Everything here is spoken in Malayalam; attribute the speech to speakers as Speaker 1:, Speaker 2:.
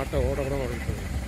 Speaker 1: ആട്ടോ ഓടോടെ വളർത്തുന്നത്